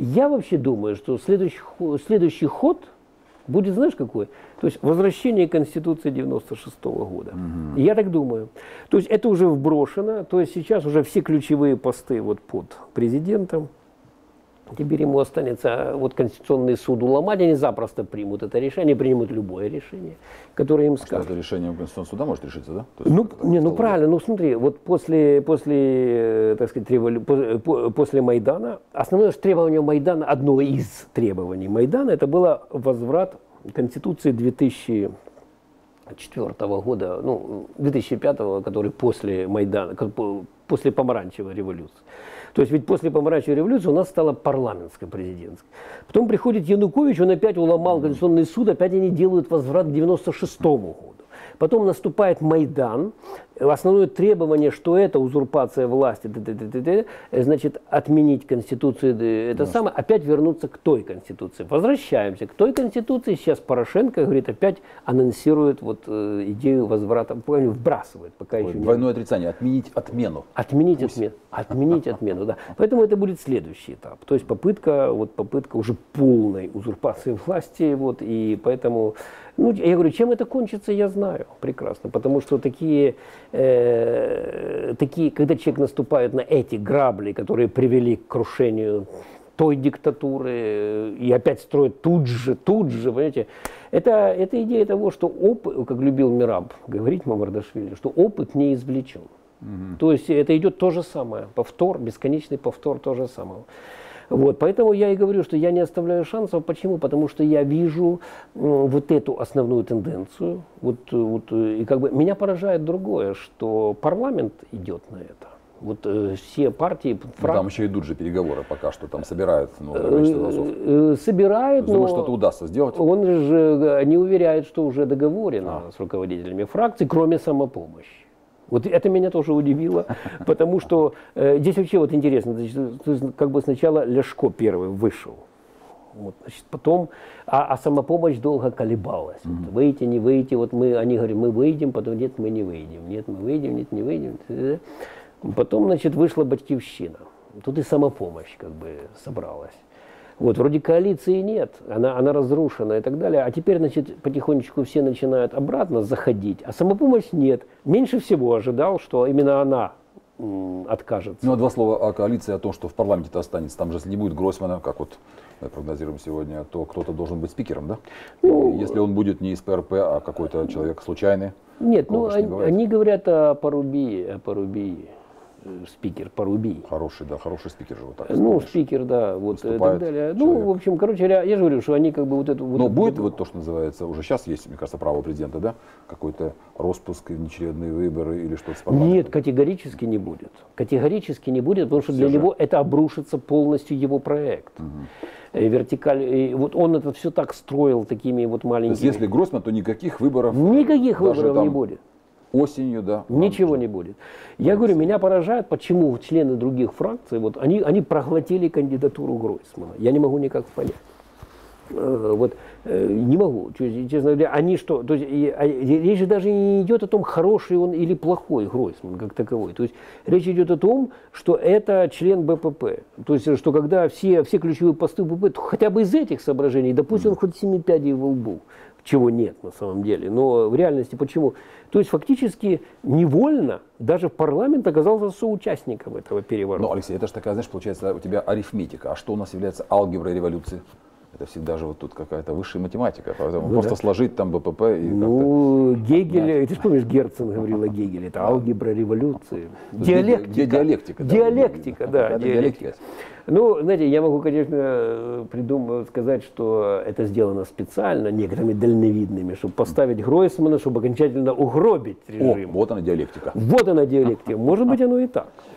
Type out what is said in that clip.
Я вообще думаю, что следующий, следующий ход будет, знаешь, какой? То есть возвращение Конституции 96 года. Я так думаю. То есть это уже вброшено, то есть сейчас уже все ключевые посты вот под президентом. Теперь ему останется вот Конституционный суд уломать, они запросто примут это решение, примут любое решение, которое им Что скажут. это решение Конституционного суда может решиться, да? То есть Ну, не, ну правильно, ну смотри, вот после, после, э, так сказать, револю- по- после Майдана, основное требование Майдана, одно из требований Майдана, это было возврат Конституции 2004 года, ну, 2005, который после Майдана, после помаранчевой революции. То есть ведь после помаранчевой революции у нас стала парламентская президентская. Потом приходит Янукович, он опять уломал Конституционный суд, опять они делают возврат к 96 году. Потом наступает Майдан. Основное требование, что это узурпация власти, т-т-т-т-т, э, значит, отменить Конституцию, это самое, опять вернуться к той Конституции. Возвращаемся к той Конституции. Сейчас Порошенко, говорит, опять анонсирует вот, э, идею возврата, вбрасывает, пока Ой, еще Двойное отрицание. Отменить отмену. Отменить отмену. Отменить отмену, да. Поэтому это будет следующий этап. То есть попытка, вот попытка уже полной узурпации власти. Вот, и поэтому, ну, я говорю, чем это кончится, я знаю прекрасно. Потому что такие, э, такие, когда человек наступает на эти грабли, которые привели к крушению той диктатуры э, и опять строят тут же, тут же, понимаете, это, это идея того, что опыт, как любил Мираб говорить Мамардашвили, что опыт не извлечен. То есть это идет то же самое, повтор, бесконечный повтор то же самого. Вот, поэтому я и говорю, что я не оставляю шансов. Почему? Потому что я вижу вот эту основную тенденцию. Вот, э, вот, э, и как бы меня поражает другое, что парламент идет на это. Вот э, все партии, Ну, фрак- там еще идут же переговоры пока что, там собирают новое количество голосов. э, э, собирают, Думаю, но что-то удастся сделать. он же не уверяет, что уже договорено с руководителями фракций, кроме самопомощи. Вот это меня тоже удивило, потому что э, здесь вообще вот интересно, значит, как бы сначала Ляшко первый вышел, вот, значит, потом, а, а самопомощь долго колебалась. Вот, выйти, не выйти, вот мы, они говорят, мы выйдем, потом нет, мы не выйдем, нет, мы выйдем, нет, не выйдем. Потом, значит, вышла Батькивщина. Тут и самопомощь как бы собралась. Вот, вроде коалиции нет, она, она разрушена и так далее. А теперь, значит, потихонечку все начинают обратно заходить, а самопомощь нет. Меньше всего ожидал, что именно она откажется. Ну, а два слова о коалиции, о том, что в парламенте-то останется. Там же, если не будет Гройсмана, как вот мы прогнозируем сегодня, то кто-то должен быть спикером, да? Ну, И если он будет не из ПРП, а какой-то человек случайный. Нет, ну не они, они говорят о Порубии, о Порубии, спикер Порубий. Хороший, да, хороший спикер же вот так. Ну, вспомнишь. спикер, да, вот и так Выступает далее. человек. Ну, в общем, короче я же говорю, что они как бы вот эту... Вот Но эту- будет вот то, что называется, уже сейчас есть, мне кажется, право президента, да? Какой-то распуск, внеочередные выборы или что-то. Нет, категорически не будет. Категорически не будет, потому что Всё для же. него это обрушится полностью его проект. Э, Вертикаль. и вот он это все так строил такими вот То есть, маленькими. если Гройсман, то никаких выборов. Никаких выборов не там будет. Осенью, да. Ничего не будет. Я говорю, меня поражает, почему члены других фракций, вот они, они проглотили кандидатуру Гройсмана. Я не могу никак понять. Э, Вот э, не могу, честно говоря, они что, то есть а, речь же даже не идет о том, хороший он или плохой Гройсман как таковой. То есть речь идет о том, что это член БПП. То есть что когда все, все ключевые посты БПП, то хотя бы из этих соображений, да пусть он хоть семи пядей во лбу, чего нет на самом деле. Но в реальности почему? То есть фактически невольно даже парламент оказался соучастником этого переворота. Ну, Алексей, это же такая, знаешь, получается у тебя арифметика. А что у нас является алгеброй революции? Это всегда же вот тут какая-то высшая математика. Поэтому просто сложить там БПП и. Ну, Гегель, ты же помнишь, Герцен говорил о Гегеле, это алгебра революции. Где- Диалектика. где диалектика, да, Диалектика, да, диалектика. диалектика. Ну, знаете, я могу, конечно, придумать, сказать, что это сделано специально, некоторыми дальновидными, чтобы поставить Гройсмана, чтобы окончательно угробить О, режим. вот она диалектика. Вот она диалектика. Может быть, оно и так.